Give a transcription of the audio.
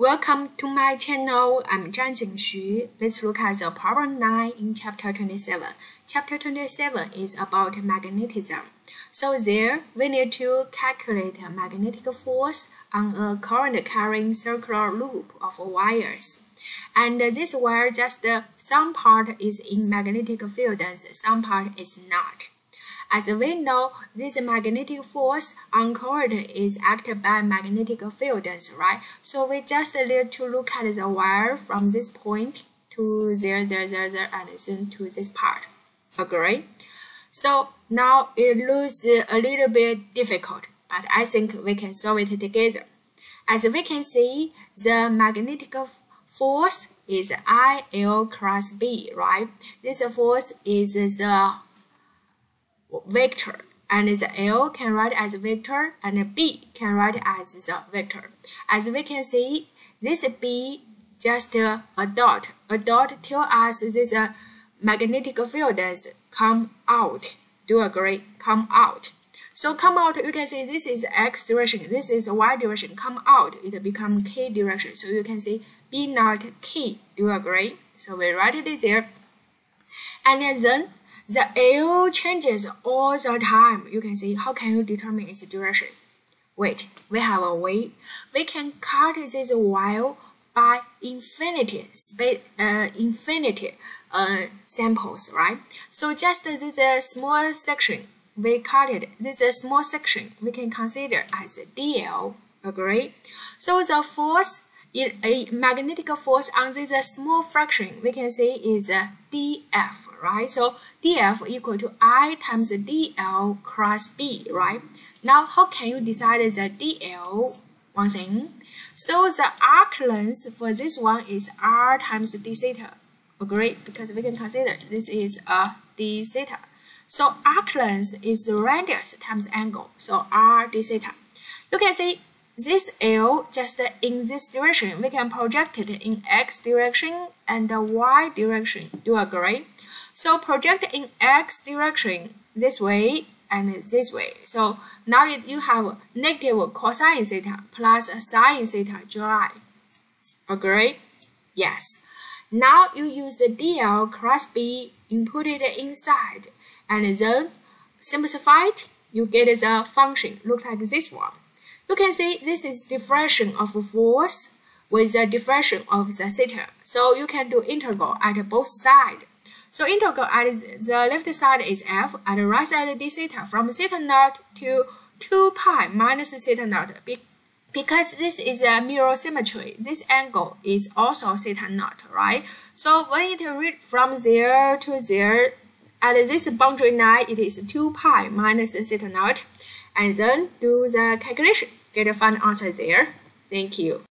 Welcome to my channel. I'm Zhangjin Xu. Let's look at the problem 9 in chapter 27. Chapter 27 is about magnetism. So there, we need to calculate magnetic force on a current carrying circular loop of wires. And this wire just some part is in magnetic field and some part is not. As we know, this magnetic force on current is acted by magnetic fields, right? So we just need to look at the wire from this point to there, there, there, there, and then to this part. Agree? So now it looks a little bit difficult, but I think we can solve it together. As we can see, the magnetic force is IL cross B, right? This force is the vector and the L can write as vector and B can write as the vector. As we can see, this B just a dot. A dot tells us this uh, magnetic field has come out. Do you agree? Come out. So come out, you can see this is x direction, this is y direction. Come out, it become k direction. So you can see B naught k. Do you agree? So we write it there. And then the L changes all the time. You can see how can you determine its direction? Wait, we have a way. We can cut this while by infinity space, uh, infinity uh, samples, right? So just this uh, small section we cut it. This is small section we can consider as a dl. Agree? So the force a magnetic force on this small fraction we can say is dF, right? So dF equal to I times dl cross B, right? Now how can you decide the dl? One thing. So the arc length for this one is r times d theta. Agree? Because we can consider this is a d theta. So arc length is radius times angle. So r d theta. You can see this L just in this direction, we can project it in x direction and the y direction. Do you agree? So project in x direction this way and this way. So now you have negative cosine theta plus sine theta dri. Agree? Yes. Now you use the dl cross b, input it inside, and then simplify it, you get the function look like this one. You can see this is diffraction of force with the diffraction of the theta. So you can do integral at both sides. So integral at the left side is f, at the right side d theta, from theta naught to 2 pi minus theta naught. Because this is a mirror symmetry, this angle is also theta naught, right? So when it read from there to there, at this boundary line, it is 2 pi minus theta naught. And then do the calculation get a final answer there. Thank you.